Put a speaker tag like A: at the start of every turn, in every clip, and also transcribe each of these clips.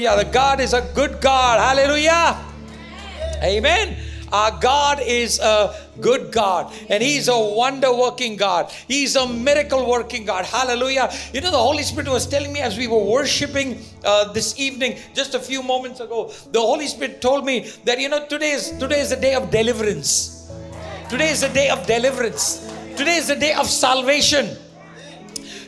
A: Hallelujah. The God is a good God. Hallelujah. Amen. Our God is a good God and He's a wonder working God. He's a miracle working God. Hallelujah. You know, the Holy Spirit was telling me as we were worshiping uh, this evening, just a few moments ago, the Holy Spirit told me that, you know, today is, today is a day of deliverance. Today is a day of deliverance. Today is a day of salvation.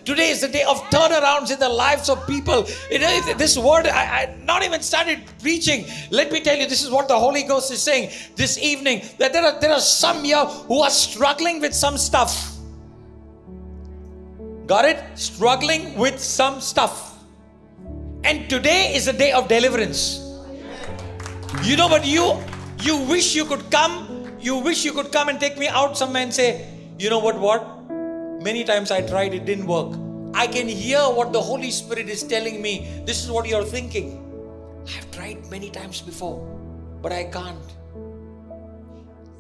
A: Today is the day of turnarounds in the lives of people. You know, this word, I, I not even started preaching. Let me tell you, this is what the Holy Ghost is saying this evening. That there are there are some here who are struggling with some stuff. Got it? Struggling with some stuff. And today is a day of deliverance. You know, but you you wish you could come, you wish you could come and take me out somewhere and say, you know what, what? Many times I tried, it didn't work. I can hear what the Holy Spirit is telling me. This is what you're thinking. I've tried many times before, but I can't.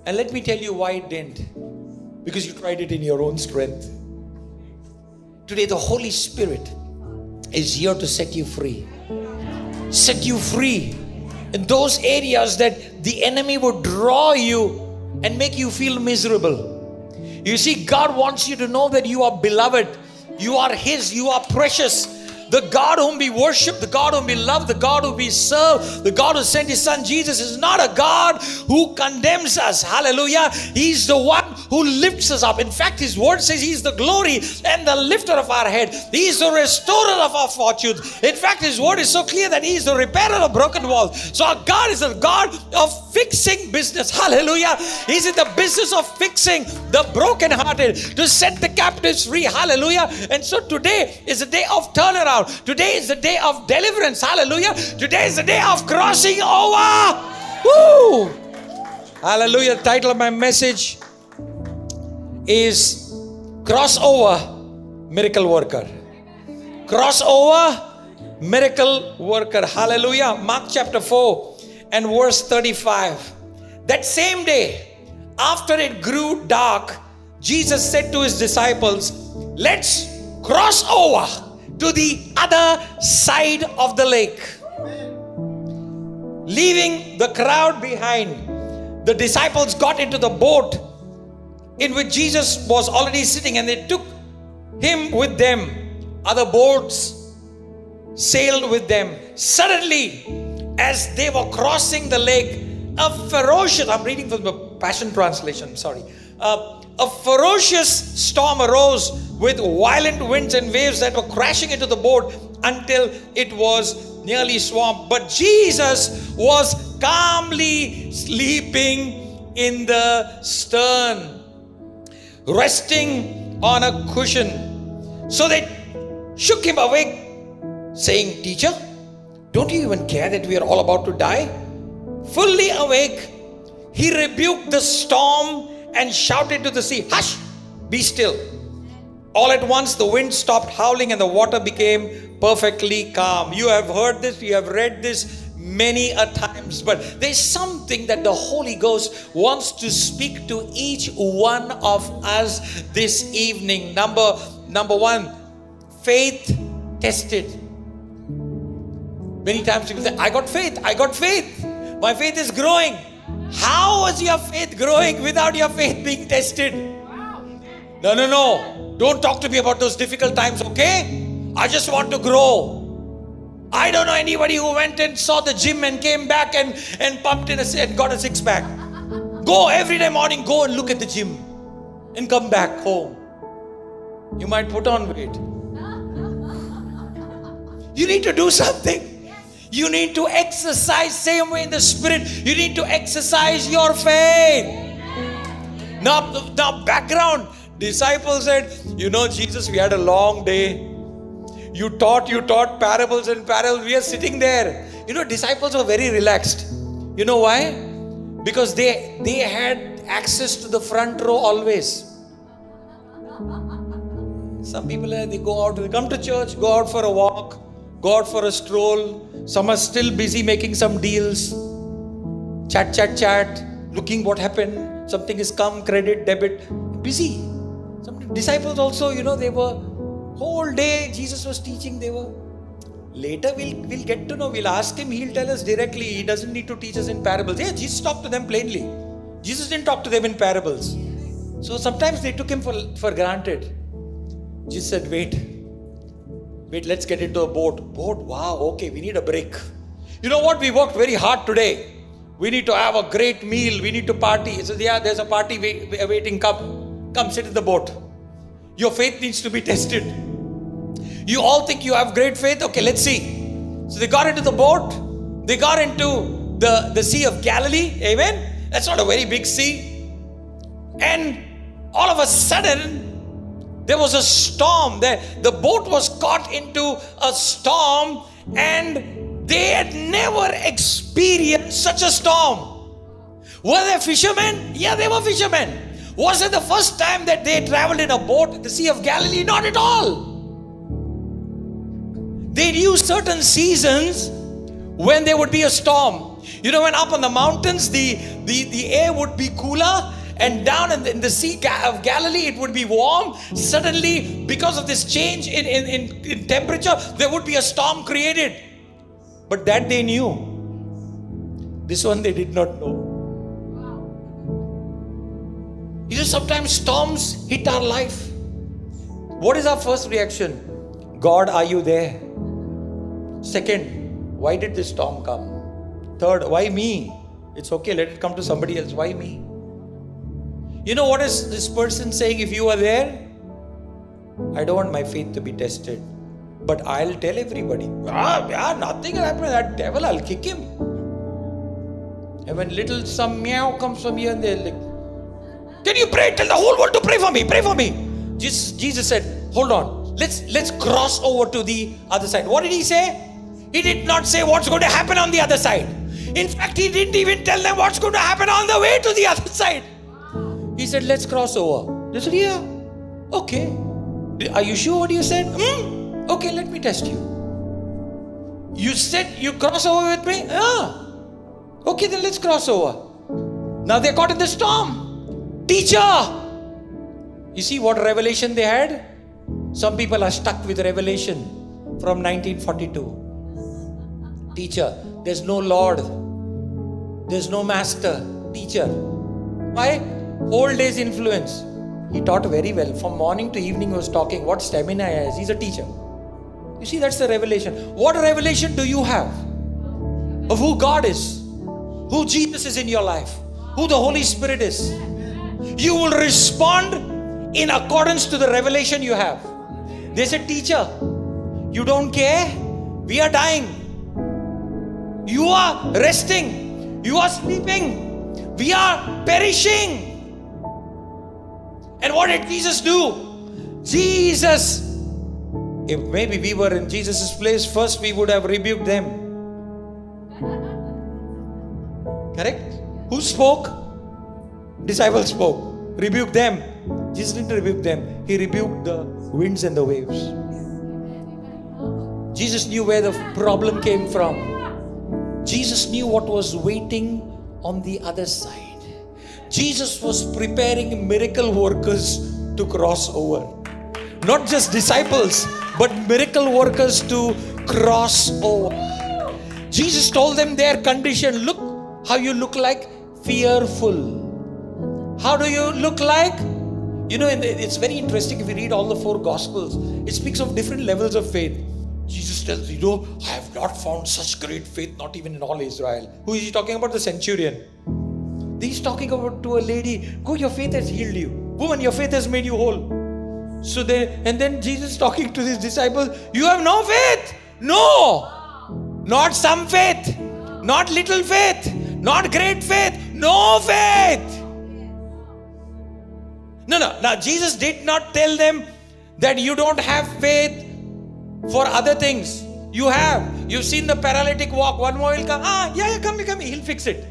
A: And let me tell you why it didn't. Because you tried it in your own strength. Today, the Holy Spirit is here to set you free. Set you free in those areas that the enemy would draw you and make you feel miserable. You see, God wants you to know that you are beloved, you are His, you are precious. The God whom we worship, the God whom we love, the God whom we serve, the God who sent His Son Jesus is not a God who condemns us. Hallelujah. He's the one who lifts us up. In fact, His word says He's the glory and the lifter of our head. He's the restorer of our fortunes. In fact, His word is so clear that He is the repairer of broken walls. So our God is a God of fixing business. Hallelujah. He's in the business of fixing the brokenhearted to set the captives free. Hallelujah. And so today is a day of turnaround. Today is the day of deliverance. Hallelujah. Today is the day of crossing over. Woo! Hallelujah. The title of my message is Crossover Miracle Worker. Crossover Miracle Worker. Hallelujah. Mark chapter 4 and verse 35. That same day, after it grew dark, Jesus said to his disciples, Let's cross over to the other side of the lake. Leaving the crowd behind, the disciples got into the boat in which Jesus was already sitting and they took him with them. Other boats sailed with them. Suddenly, as they were crossing the lake, a ferocious, I'm reading from the Passion Translation, sorry. Uh, a ferocious storm arose with violent winds and waves that were crashing into the boat until it was nearly swamped. But Jesus was calmly sleeping in the stern, resting on a cushion. So they shook him awake, saying, Teacher, don't you even care that we are all about to die? Fully awake, he rebuked the storm and shouted to the sea, Hush, be still. All at once, the wind stopped howling and the water became perfectly calm. You have heard this, you have read this many a times, but there's something that the Holy Ghost wants to speak to each one of us this evening. Number number one, faith tested. Many times people say, I got faith, I got faith. My faith is growing. How is your faith growing without your faith being tested? No, no, no. Don't talk to me about those difficult times, okay? I just want to grow. I don't know anybody who went and saw the gym and came back and, and pumped in a, and got a six pack. Go every day morning, go and look at the gym and come back home. You might put on weight. You need to do something. You need to exercise same way in the spirit. You need to exercise your faith. Now, now background. Disciples said, you know, Jesus, we had a long day. You taught, you taught parables and parables. We are sitting there. You know, disciples were very relaxed. You know why? Because they they had access to the front row always. Some people they go out, they come to church, go out for a walk, go out for a stroll. Some are still busy making some deals. Chat, chat, chat, looking what happened. Something is come, credit, debit. Busy. Some disciples also, you know, they were whole day Jesus was teaching, they were Later we'll, we'll get to know. We'll ask him. He'll tell us directly. He doesn't need to teach us in parables. Yeah, Jesus talked to them plainly. Jesus didn't talk to them in parables. So sometimes they took him for, for granted. Jesus said, wait. Wait, let's get into a boat. Boat, wow, okay, we need a break. You know what? We worked very hard today. We need to have a great meal. We need to party. He says, yeah, there's a party waiting. Come, come sit in the boat. Your faith needs to be tested. You all think you have great faith? Okay, let's see. So they got into the boat, they got into the, the Sea of Galilee. Amen. That's not a very big sea. And all of a sudden, there was a storm. The, the boat was caught into a storm, and they had never experienced such a storm. Were they fishermen? Yeah, they were fishermen. Was it the first time that they traveled in a boat, in the Sea of Galilee? Not at all. They knew certain seasons when there would be a storm. You know, when up on the mountains, the, the, the air would be cooler, and down in the, in the Sea of Galilee, it would be warm. Suddenly, because of this change in, in, in, in temperature, there would be a storm created. But that they knew. This one they did not know. You know, sometimes storms hit our life. What is our first reaction? God, are you there? Second, why did this storm come? Third, why me? It's okay, let it come to somebody else. Why me? You know what is this person saying? If you are there, I don't want my faith to be tested. But I'll tell everybody. Ah, yeah, nothing will happen. That devil, I'll kick him. And when little some meow comes from here and there, like, can you pray? Tell the whole world to pray for me. Pray for me. Jesus, Jesus said, hold on. Let's let's cross over to the other side. What did he say? He did not say what's going to happen on the other side. In fact, he didn't even tell them what's going to happen on the way to the other side. He said, Let's cross over. They said, Yeah, okay. Are you sure what you said? Hmm? Okay, let me test you. You said you cross over with me? Yeah. Okay, then let's cross over. Now they're caught in the storm. Teacher! You see what revelation they had? Some people are stuck with revelation from 1942 teacher. There's no Lord. There's no master, teacher. Why? Whole day's influence. He taught very well. From morning to evening, he was talking. What stamina he has. He's a teacher. You see, that's the revelation. What revelation do you have of who God is? Who Jesus is in your life? Who the Holy Spirit is? You will respond in accordance to the revelation you have. They said, Teacher, you don't care? We are dying. You are resting. You are sleeping. We are perishing. And what did Jesus do? Jesus, if maybe we were in Jesus' place, first we would have rebuked them. Correct? Who spoke? Disciples spoke. Rebuked them. Jesus didn't rebuke them, He rebuked the winds and the waves. Jesus knew where the problem came from. Jesus knew what was waiting on the other side. Jesus was preparing miracle workers to cross over. Not just disciples, but miracle workers to cross over. Jesus told them their condition look how you look like fearful. How do you look like? You know, it's very interesting if you read all the four gospels, it speaks of different levels of faith. Jesus tells, You know, I have not found such great faith, not even in all Israel. Who is he talking about? The centurion. He's talking about to a lady, Go, your faith has healed you. Woman, your faith has made you whole. So then, and then Jesus talking to his disciples, You have no faith. No. Not some faith. Not little faith. Not great faith. No faith. No, no. Now, Jesus did not tell them that you don't have faith for other things. You have. You've seen the paralytic walk. One more will come. Ah, yeah, yeah, come, come. He'll fix it.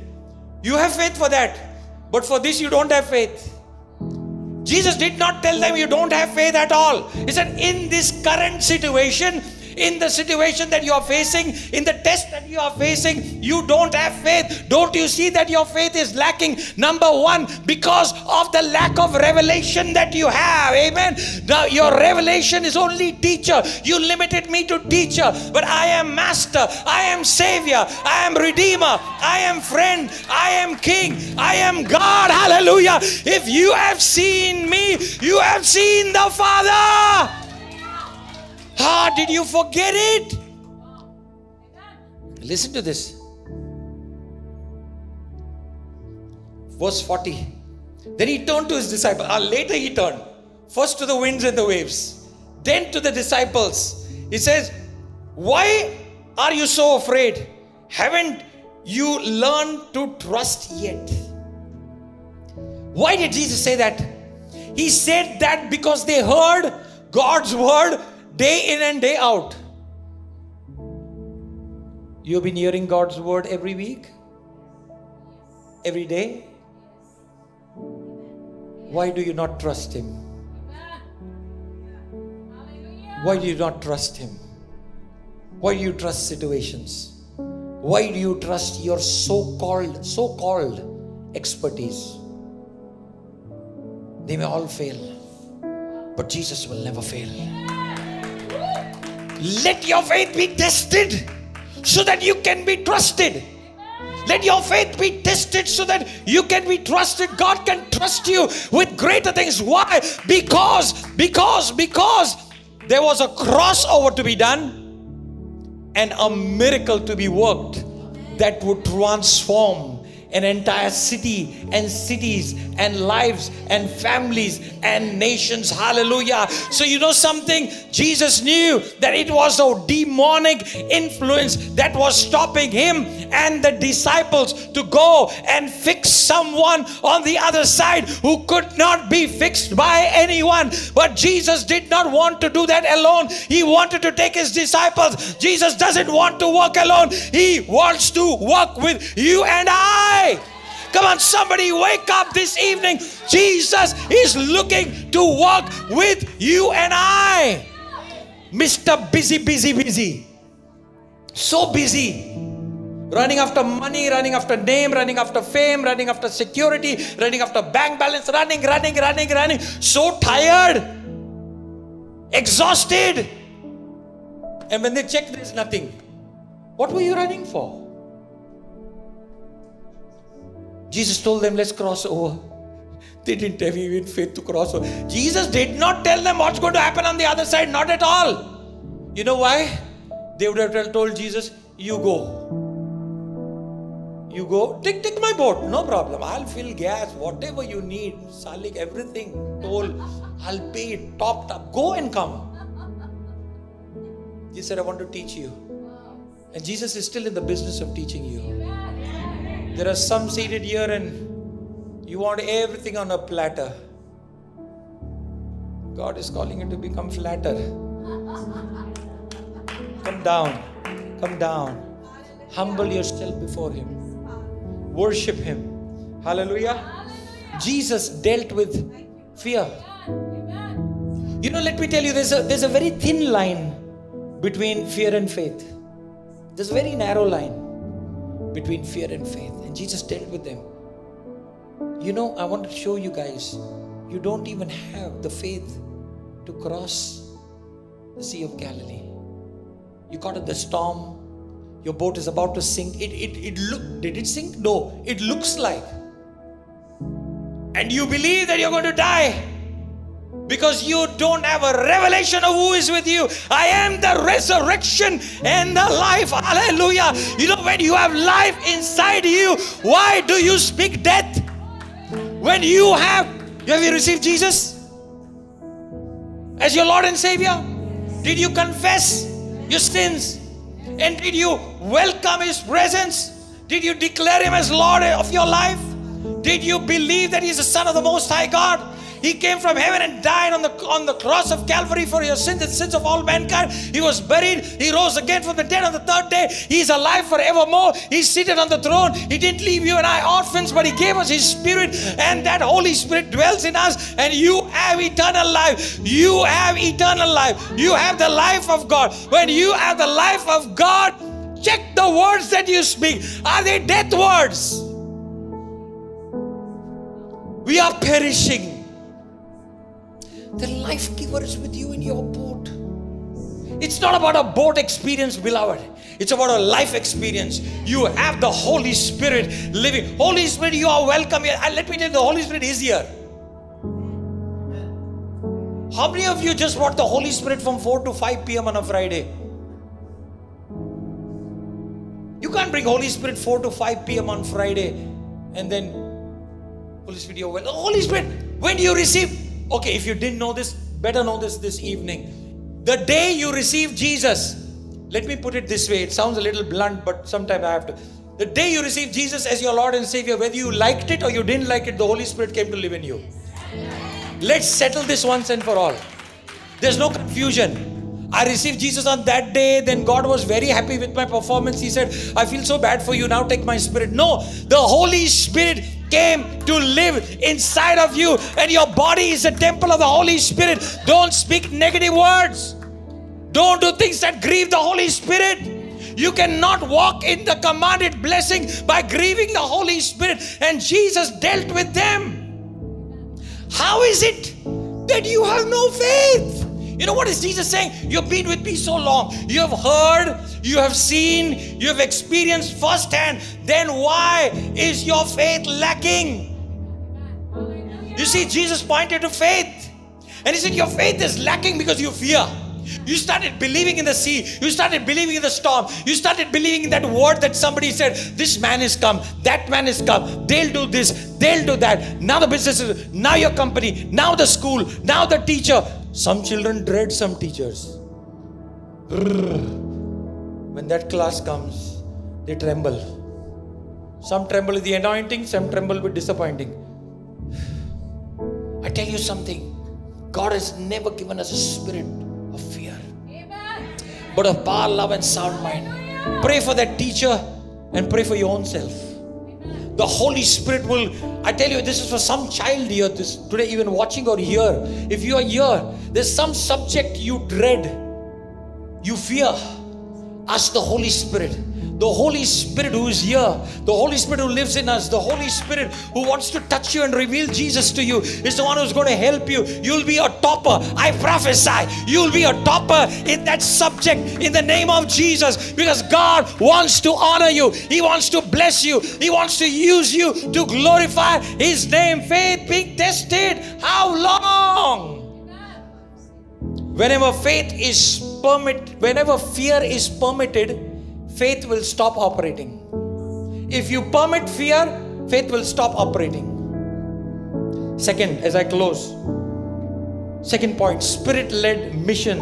A: You have faith for that. But for this, you don't have faith. Jesus did not tell them you don't have faith at all. He said, in this current situation, in the situation that you are facing, in the test that you are facing, you don't have faith. Don't you see that your faith is lacking? Number one, because of the lack of revelation that you have. Amen. Now, your revelation is only teacher. You limited me to teacher, but I am master. I am savior. I am redeemer. I am friend. I am king. I am God. Hallelujah. If you have seen me, you have seen the Father. Ah, did you forget it? Listen to this. Verse 40. Then he turned to his disciples. Ah, later he turned. First to the winds and the waves, then to the disciples. He says, Why are you so afraid? Haven't you learned to trust yet? Why did Jesus say that? He said that because they heard God's word day in and day out. You've been hearing God's word every week? Every day? Why do you not trust Him? Why do you not trust Him? Why do you trust situations? Why do you trust your so called, so called expertise? They may all fail, but Jesus will never fail. Let your faith be tested so that you can be trusted. Let your faith be tested so that you can be trusted. God can trust you with greater things. Why? Because, because, because there was a crossover to be done and a miracle to be worked that would transform an entire city and cities and lives and families and nations. Hallelujah. So, you know something? Jesus knew that it was a demonic influence that was stopping him and the disciples to go and fix someone on the other side who could not be fixed by anyone. But Jesus did not want to do that alone. He wanted to take his disciples. Jesus doesn't want to work alone, he wants to work with you and I. Come on, somebody wake up this evening. Jesus is looking to walk with you and I. Mr. Busy, busy, busy. So busy. Running after money, running after name, running after fame, running after security, running after bank balance, running, running, running, running. So tired, exhausted. And when they check, there's nothing. What were you running for? Jesus told them, let's cross over. They didn't have even faith to cross over. Jesus did not tell them what's going to happen on the other side, not at all. You know why? They would have told Jesus, You go. You go, take, take my boat, no problem. I'll fill gas, whatever you need, salik, everything, toll, I'll pay it, topped up. Go and come. He said, I want to teach you. And Jesus is still in the business of teaching you. There are some seated here and you want everything on a platter. God is calling you to become flatter. Come down. Come down. Humble yourself before Him. Worship Him. Hallelujah. Jesus dealt with fear. You know, let me tell you, there's a, there's a very thin line between fear and faith. There's a very narrow line between fear and faith. And Jesus dealt with them. You know, I want to show you guys, you don't even have the faith to cross the Sea of Galilee. You caught in the storm, your boat is about to sink. It, it, it look, did it sink? No, it looks like. And you believe that you're going to die because you don't have a revelation of who is with you. I am the resurrection and the life. Hallelujah. You know, when you have life inside you, why do you speak death? When you have, have you received Jesus as your Lord and Savior? Did you confess your sins? And did you welcome His presence? Did you declare Him as Lord of your life? Did you believe that He's the Son of the Most High God? He came from heaven and died on the, on the cross of Calvary for your sins and sins of all mankind. He was buried. He rose again from the dead on the third day. He is alive forevermore. He's seated on the throne. He didn't leave you and I orphans, but He gave us His Spirit, and that Holy Spirit dwells in us, and you have eternal life. You have eternal life. You have the life of God. When you have the life of God, check the words that you speak. Are they death words? We are perishing. The life giver is with you in your boat. It's not about a boat experience, beloved. It's about a life experience. You have the Holy Spirit living. Holy Spirit, you are welcome here. And let me tell you, the Holy Spirit is here. How many of you just brought the Holy Spirit from 4 to 5 p.m. on a Friday? You can't bring Holy Spirit 4 to 5 p.m. on Friday and then Holy Spirit, you're well. Holy Spirit, when do you receive? Okay, if you didn't know this, better know this this evening. The day you receive Jesus, let me put it this way. It sounds a little blunt, but sometimes I have to. The day you receive Jesus as your Lord and Savior, whether you liked it or you didn't like it, the Holy Spirit came to live in you. Let's settle this once and for all. There's no confusion. I received Jesus on that day, then God was very happy with my performance. He said, I feel so bad for you, now take my spirit. No, the Holy Spirit came to live inside of you, and your body is a temple of the Holy Spirit. Don't speak negative words, don't do things that grieve the Holy Spirit. You cannot walk in the commanded blessing by grieving the Holy Spirit, and Jesus dealt with them. How is it that you have no faith? You know what is Jesus saying? You've been with me so long. You have heard, you have seen, you have experienced firsthand. Then why is your faith lacking? You see, Jesus pointed to faith. And he said, Your faith is lacking because you fear. You started believing in the sea. You started believing in the storm. You started believing in that word that somebody said, This man is come, that man is come. They'll do this, they'll do that. Now the business is, now your company, now the school, now the teacher. Some children dread some teachers. When that class comes, they tremble. Some tremble with the anointing, some tremble with disappointing. I tell you something God has never given us a spirit of fear, but of power, love, and sound mind. Pray for that teacher and pray for your own self. The Holy Spirit will, I tell you, this is for some child here this, today, even watching or here. If you are here, there's some subject you dread, you fear. Ask the Holy Spirit the Holy Spirit who is here, the Holy Spirit who lives in us, the Holy Spirit who wants to touch you and reveal Jesus to you is the one who's going to help you. You'll be a topper. I prophesy. You'll be a topper in that subject in the name of Jesus because God wants to honor you. He wants to bless you. He wants to use you to glorify His name. Faith being tested. How long? Whenever faith is permitted, whenever fear is permitted, faith will stop operating. If you permit fear, faith will stop operating. Second, as I close, second point spirit led mission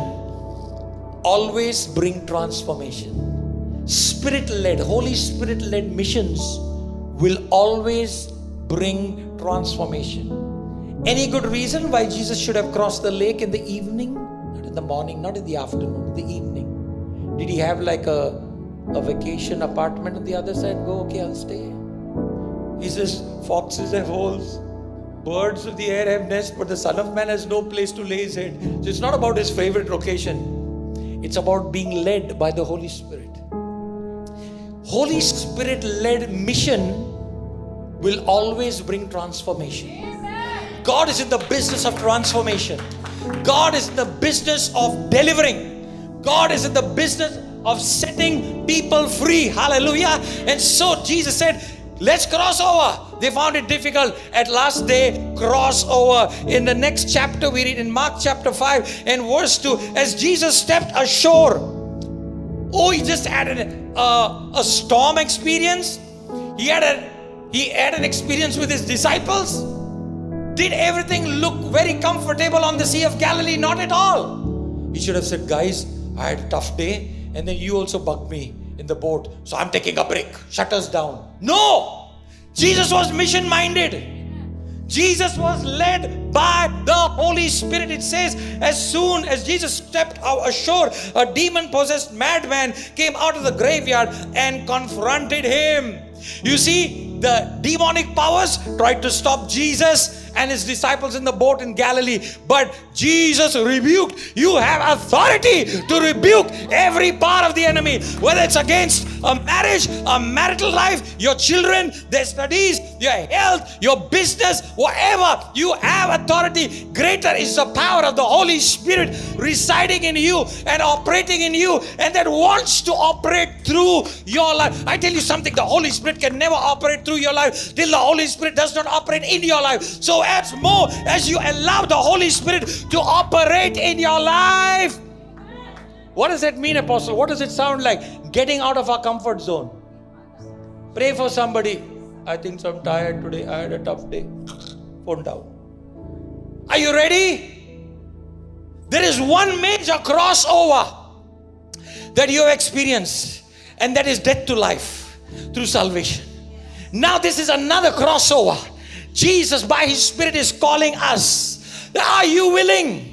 A: always bring transformation. Spirit led, Holy Spirit led missions will always bring transformation. Any good reason why Jesus should have crossed the lake in the evening? Not in the morning, not in the afternoon, in the evening. Did he have like a a vacation apartment on the other side, go, okay, I'll stay. He says, Foxes have holes, birds of the air have nests, but the Son of Man has no place to lay his head. So it's not about his favorite location, it's about being led by the Holy Spirit. Holy Spirit led mission will always bring transformation. God is in the business of transformation. God is in the business of delivering. God is in the business of setting people free. Hallelujah. And so Jesus said, Let's cross over. They found it difficult. At last, they cross over. In the next chapter, we read in Mark chapter 5 and verse 2 as Jesus stepped ashore. Oh, he just added a, uh, a storm experience. He had a he had an experience with his disciples. Did everything look very comfortable on the Sea of Galilee? Not at all. He should have said, Guys, I had a tough day and then you also bugged me in the boat. So I'm taking a break. Shut us down. No! Jesus was mission minded. Jesus was led by the Holy Spirit. It says, as soon as Jesus stepped out ashore, a demon possessed madman came out of the graveyard and confronted him. You see, the demonic powers tried to stop Jesus and his disciples in the boat in Galilee. But Jesus rebuked. You have authority to rebuke every part of the enemy, whether it's against a marriage, a marital life, your children, their studies, your health, your business, whatever. You have authority. Greater is the power of the Holy Spirit residing in you and operating in you, and that wants to operate through your life. I tell you something the Holy Spirit can never operate through your life till the Holy Spirit does not operate in your life. So, as more as you allow the Holy Spirit to operate in your life, what does that mean, Apostle? What does it sound like? Getting out of our comfort zone. Pray for somebody. I think I'm tired today. I had a tough day. Phone down. Are you ready? There is one major crossover that you have experienced, and that is death to life through salvation. Now, this is another crossover. Jesus, by His Spirit, is calling us. Are you willing?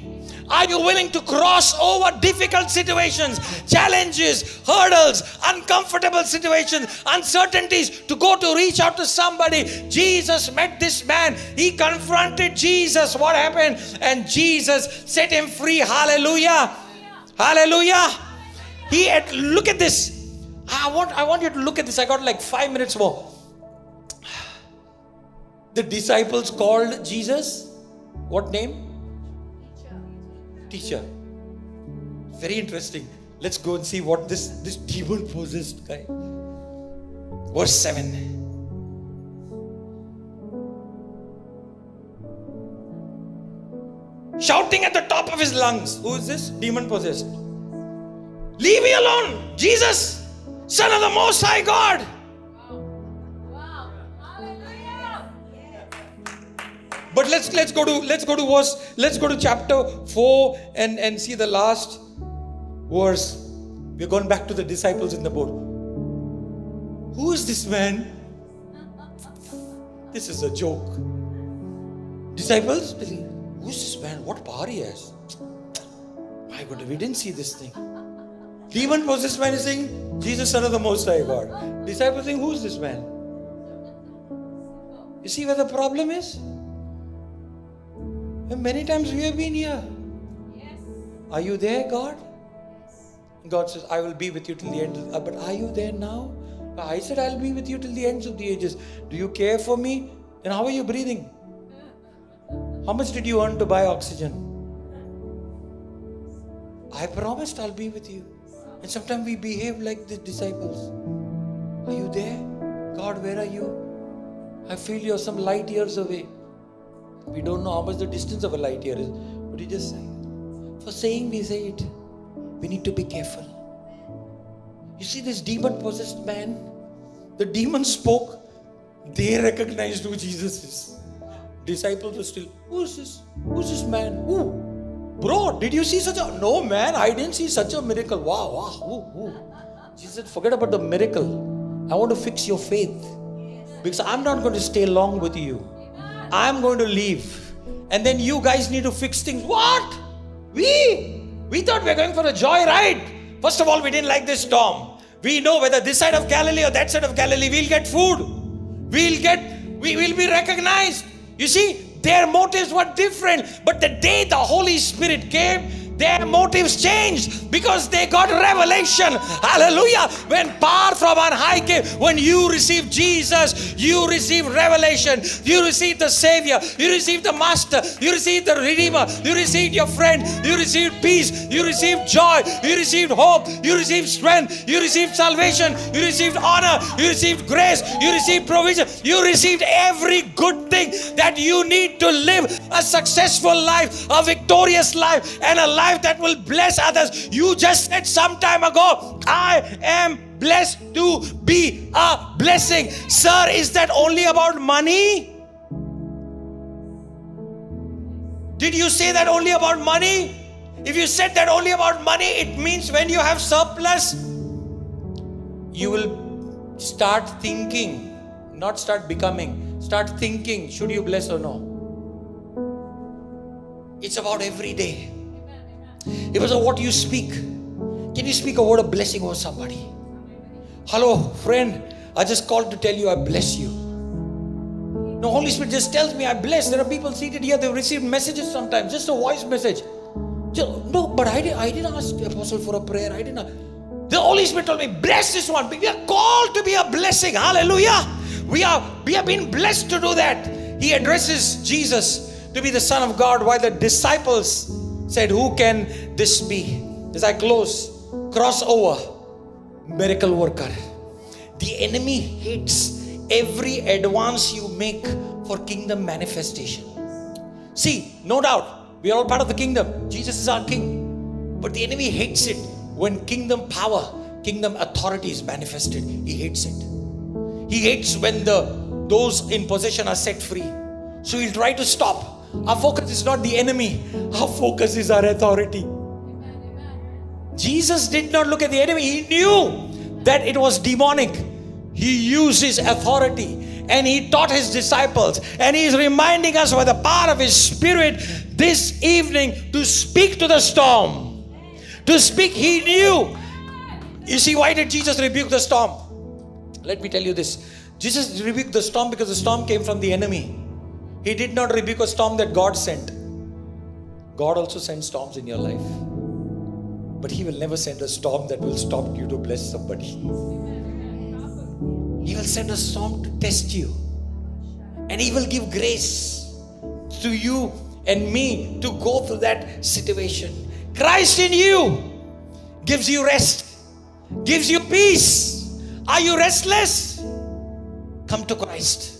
A: Are you willing to cross over difficult situations, challenges, hurdles, uncomfortable situations, uncertainties to go to reach out to somebody? Jesus met this man. He confronted Jesus. What happened? And Jesus set him free. Hallelujah. Hallelujah. He had, look at this. I want, I want you to look at this. I got like five minutes more. The disciples called Jesus. What name? Teacher. Very interesting. Let's go and see what this, this demon possessed guy. Verse 7. Shouting at the top of his lungs. Who is this? Demon possessed. Leave me alone, Jesus, Son of the Most High God. But let's let's go to let's go to verse let's go to chapter 4 and and see the last verse. We're going back to the disciples in the boat. Who is this man? This is a joke. Disciples, who's this man? What power he has? My God, we didn't see this thing. Demon possessed man is saying, Jesus, Son of the Most High God. Disciples saying, Who's this man? You see where the problem is? And many times we have been here. Yes. Are you there, God? Yes. God says, I will be with you till the end. Of, but are you there now? I said, I'll be with you till the ends of the ages. Do you care for me? Then how are you breathing? How much did you earn to buy oxygen? I promised I'll be with you. And sometimes we behave like the disciples. Are you there? God, where are you? I feel you're some light years away. We don't know how much the distance of a light year is, but he just say. For saying, we say it. We need to be careful. You see, this demon possessed man, the demon spoke, they recognized who Jesus is. Disciples were still, who's this? Who's this man? Who? Bro, did you see such a. No, man, I didn't see such a miracle. Wow, wow, ooh, ooh. Jesus said, forget about the miracle. I want to fix your faith. Because I'm not going to stay long with you. I'm going to leave. And then you guys need to fix things. What? We? We thought we were going for a joy ride. First of all, we didn't like this storm. We know whether this side of Galilee or that side of Galilee, we'll get food. We'll get, we will be recognized. You see, their motives were different. But the day the Holy Spirit came, their motives changed because they got revelation. Hallelujah. When power from on high came, when you receive Jesus, you receive revelation. You receive the Savior. You receive the Master. You receive the Redeemer. You receive your friend. You receive peace. You receive joy. You receive hope. You receive strength. You receive salvation. You received honor. You received grace. You received provision. You received every good thing that you need to live a successful life, a victorious life, and a life life that will bless others. You just said some time ago, I am blessed to be a blessing. Sir, is that only about money? Did you say that only about money? If you said that only about money, it means when you have surplus, you will start thinking, not start becoming. Start thinking, should you bless or no? It's about every day. It was a what you speak. Can you speak a word of blessing over somebody? Hello, friend. I just called to tell you I bless you. The Holy Spirit just tells me I bless. There are people seated here, they've received messages sometimes, just a voice message. Just, no, but I, did, I didn't ask the apostle for a prayer. I didn't. The Holy Spirit told me, bless this one. We are called to be a blessing. Hallelujah. We are we have been blessed to do that. He addresses Jesus to be the Son of God, while the disciples said, Who can this be? As I close, crossover, miracle worker. The enemy hates every advance you make for kingdom manifestation. See, no doubt, we are all part of the kingdom. Jesus is our king. But the enemy hates it when kingdom power, kingdom authority is manifested. He hates it. He hates when the those in possession are set free. So he'll try to stop. Our focus is not the enemy, our focus is our authority. Jesus did not look at the enemy, he knew that it was demonic. He used his authority and he taught his disciples. And he is reminding us by the power of his spirit this evening to speak to the storm. To speak, he knew. You see, why did Jesus rebuke the storm? Let me tell you this Jesus rebuked the storm because the storm came from the enemy. He did not rebuke a storm that God sent. God also sends storms in your life. But He will never send a storm that will stop you to bless somebody. He will send a storm to test you. And He will give grace to you and me to go through that situation. Christ in you gives you rest, gives you peace. Are you restless? Come to Christ.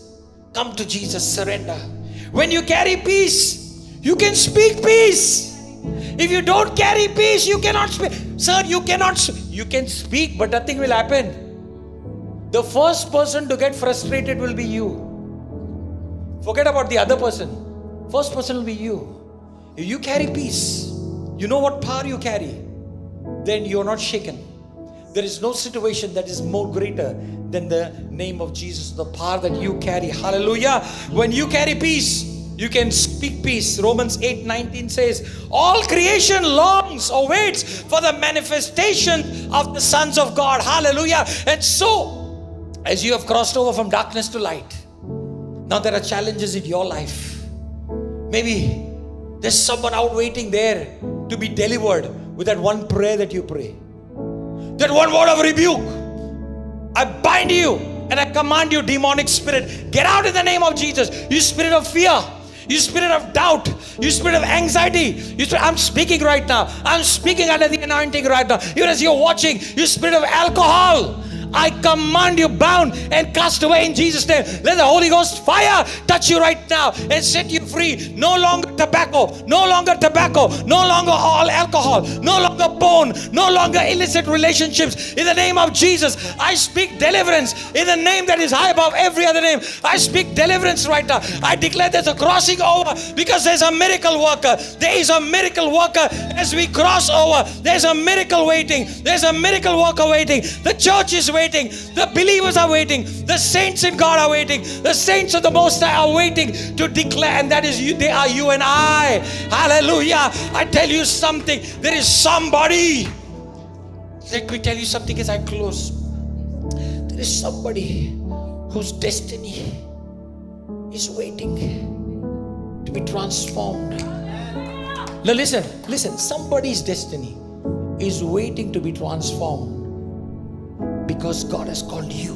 A: Come to Jesus. Surrender. When you carry peace, you can speak peace. If you don't carry peace, you cannot speak. Sir, you cannot. You can speak, but nothing will happen. The first person to get frustrated will be you. Forget about the other person. First person will be you. If you carry peace, you know what power you carry, then you're not shaken. There is no situation that is more greater than the name of Jesus, the power that you carry. Hallelujah. When you carry peace, you can speak peace. Romans 8 19 says, All creation longs or waits for the manifestation of the sons of God. Hallelujah. And so, as you have crossed over from darkness to light, now there are challenges in your life. Maybe there's someone out waiting there to be delivered with that one prayer that you pray, that one word of rebuke I bind you and I command you, demonic spirit, get out in the name of Jesus. You spirit of fear, you spirit of doubt, you spirit of anxiety. You spirit, I'm speaking right now. I'm speaking under the anointing right now. Even as you're watching, you spirit of alcohol. I command you bound and cast away in Jesus' name. Let the Holy Ghost fire touch you right now and set you free. No longer tobacco, no longer tobacco, no longer all alcohol, no longer porn, no longer illicit relationships. In the name of Jesus, I speak deliverance in the name that is high above every other name. I speak deliverance right now. I declare there's a crossing over because there's a miracle worker. There is a miracle worker as we cross over. There's a miracle waiting. There's a miracle worker waiting. The church is waiting. The believers are waiting. The saints in God are waiting. The saints of the Most High are waiting to declare, and that is you. They are you and I. Hallelujah. I tell you something. There is somebody. Let me tell you something as I close. There is somebody whose destiny is waiting to be transformed. Now, listen, listen. Somebody's destiny is waiting to be transformed because God has called you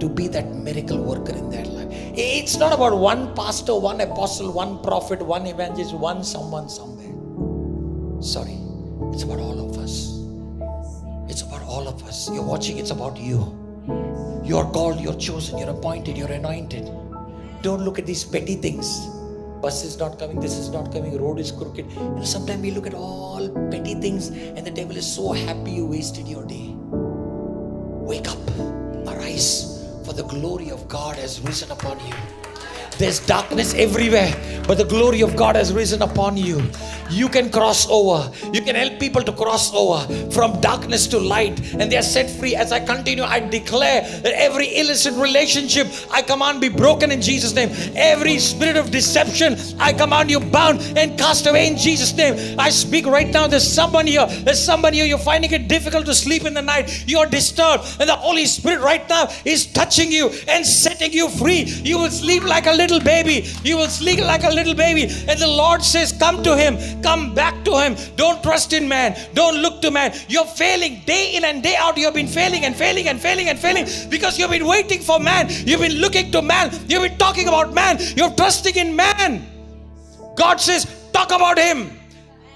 A: to be that miracle worker in their life. It's not about one pastor, one apostle, one prophet, one evangelist, one someone somewhere. Sorry, it's about all of us. It's about all of us. You're watching, it's about you. You're called, you're chosen, you're appointed, you're anointed. Don't look at these petty things. Bus is not coming, this is not coming, road is crooked. You know, sometimes we look at all petty things and the devil is so happy you wasted your day. Wake up, arise, for the glory of God has risen upon you. There's darkness everywhere, but the glory of God has risen upon you. You can cross over. You can help people to cross over from darkness to light, and they are set free. As I continue, I declare that every illicit relationship I command be broken in Jesus' name. Every spirit of deception I command you bound and cast away in Jesus' name. I speak right now. There's someone here. There's somebody here. You're finding it difficult to sleep in the night. You're disturbed, and the Holy Spirit right now is touching you and setting you free. You will sleep like a little baby. You will sleep like a little baby. And the Lord says, Come to Him. Come back to Him. Don't trust in man. Don't look to man. You're failing day in and day out. You've been failing and failing and failing and failing because you've been waiting for man. You've been looking to man. You've been talking about man. You're trusting in man. God says, Talk about Him.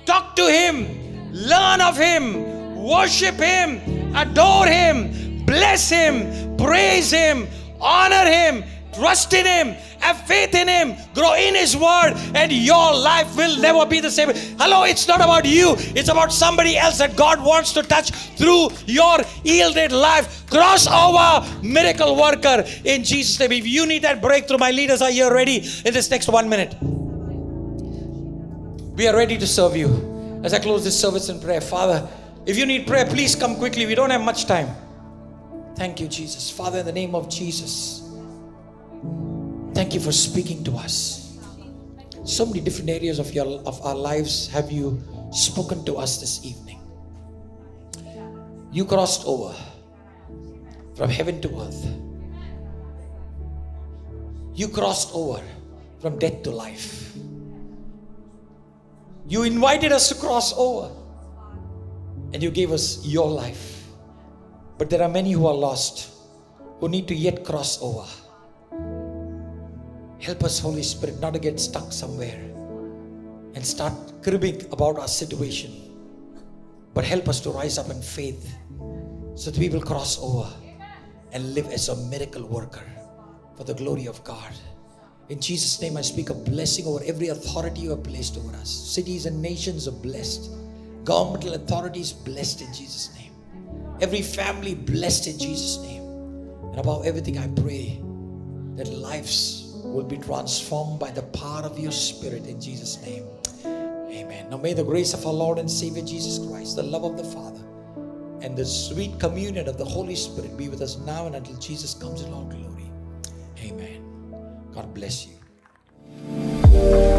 A: Talk to Him. Learn of Him. Worship Him. Adore Him. Bless Him. Praise Him. Honor Him Trust in Him, have faith in Him, grow in His Word, and your life will never be the same. Hello, it's not about you, it's about somebody else that God wants to touch through your yielded life. Cross over, miracle worker in Jesus' name. If you need that breakthrough, my leaders are here ready in this next one minute. We are ready to serve you. As I close this service in prayer, Father, if you need prayer, please come quickly. We don't have much time. Thank you, Jesus. Father, in the name of Jesus. Thank you for speaking to us. So many different areas of your of our lives have you spoken to us this evening. You crossed over from heaven to earth. You crossed over from death to life. You invited us to cross over and you gave us your life. But there are many who are lost who need to yet cross over. Help us, Holy Spirit, not to get stuck somewhere and start cribbing about our situation. But help us to rise up in faith so that we will cross over and live as a miracle worker for the glory of God. In Jesus' name, I speak a blessing over every authority you have placed over us. Cities and nations are blessed. Governmental authorities blessed in Jesus' name. Every family blessed in Jesus' name. And above everything, I pray that lives will be transformed by the power of your Spirit in Jesus' name. Amen. Now may the grace of our Lord and Savior Jesus Christ, the love of the Father, and the sweet communion of the Holy Spirit be with us now and until Jesus comes in all glory. Amen. God bless you.